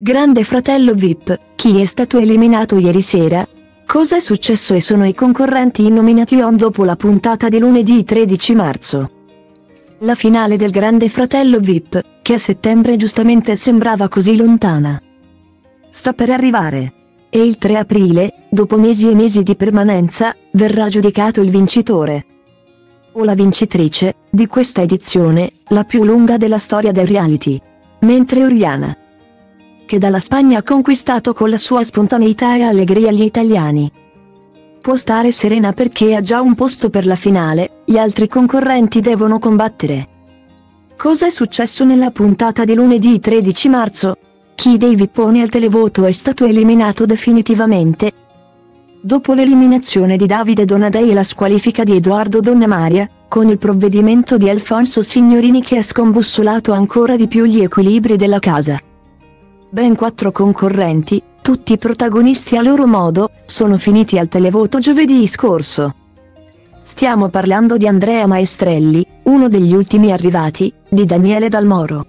Grande fratello VIP, chi è stato eliminato ieri sera? Cosa è successo e sono i concorrenti in nomination dopo la puntata di lunedì 13 marzo? La finale del Grande fratello VIP, che a settembre giustamente sembrava così lontana. Sta per arrivare. E il 3 aprile, dopo mesi e mesi di permanenza, verrà giudicato il vincitore. O la vincitrice, di questa edizione, la più lunga della storia del reality. Mentre Oriana che dalla Spagna ha conquistato con la sua spontaneità e allegria gli italiani. Può stare serena perché ha già un posto per la finale, gli altri concorrenti devono combattere. Cosa è successo nella puntata di lunedì 13 marzo? Chi dei vipponi al televoto è stato eliminato definitivamente? Dopo l'eliminazione di Davide Donadei e la squalifica di Edoardo Donnamaria, con il provvedimento di Alfonso Signorini che ha scombussolato ancora di più gli equilibri della casa. Ben quattro concorrenti, tutti protagonisti a loro modo, sono finiti al televoto giovedì scorso. Stiamo parlando di Andrea Maestrelli, uno degli ultimi arrivati, di Daniele Dalmoro,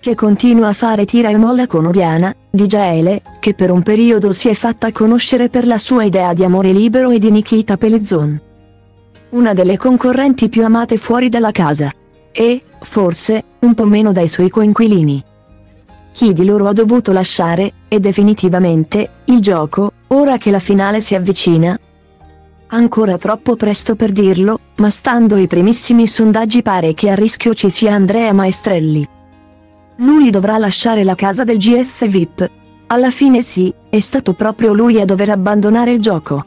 che continua a fare tira e molla con Oriana, di Gaele, che per un periodo si è fatta conoscere per la sua idea di amore libero e di Nikita Pelezzon. Una delle concorrenti più amate fuori dalla casa. E, forse, un po' meno dai suoi coinquilini chi di loro ha dovuto lasciare, e definitivamente, il gioco, ora che la finale si avvicina? Ancora troppo presto per dirlo, ma stando ai primissimi sondaggi pare che a rischio ci sia Andrea Maestrelli. Lui dovrà lasciare la casa del GF VIP. Alla fine sì, è stato proprio lui a dover abbandonare il gioco.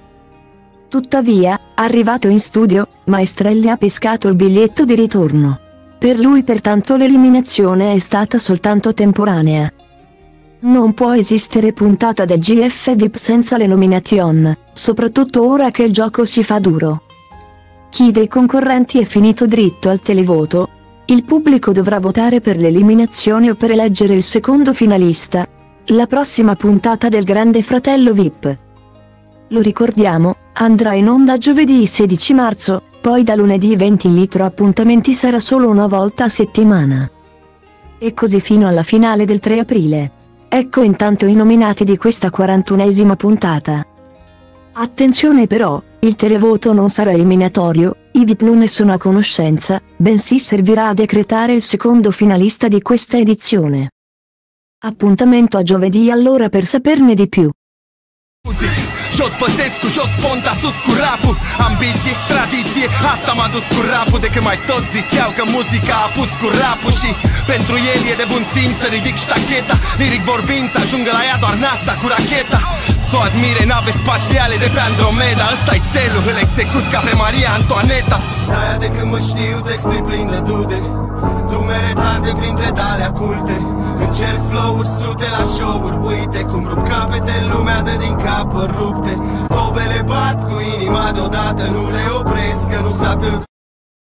Tuttavia, arrivato in studio, Maestrelli ha pescato il biglietto di ritorno. Per lui pertanto l'eliminazione è stata soltanto temporanea. Non può esistere puntata del GF VIP senza le nomination, soprattutto ora che il gioco si fa duro. Chi dei concorrenti è finito dritto al televoto? Il pubblico dovrà votare per l'eliminazione o per eleggere il secondo finalista. La prossima puntata del Grande Fratello VIP. Lo ricordiamo, andrà in onda giovedì 16 marzo, poi da lunedì 20 litro appuntamenti sarà solo una volta a settimana. E così fino alla finale del 3 aprile. Ecco intanto i nominati di questa 41esima puntata. Attenzione però, il televoto non sarà eliminatorio, i VIP non ne sono a conoscenza, bensì servirà a decretare il secondo finalista di questa edizione. Appuntamento a giovedì allora per saperne di più. Jos Băsescu, jos Ponta, sus cu rapul. Ambiție, tradiție, asta m-a dus cu rapul. De când mai toți ziceau că muzica a pus cu rapul Și pentru el e de bun simț să ridic ștacheta. Liric vorbind să ajungă la ea doar NASA cu racheta. Să o admire nave spațiale de pe Andromeda. Ăsta e țelul, îl execut ca pe Maria Antoaneta. De-aia de când mă știu textul plin de dude. Dumere tante printre tale culte Încerc flow-uri sute la show-uri. Uite cum rup capete, lumea de din cap rupte. Tobele bat cu inima deodată Nu le opresc, că nu s atât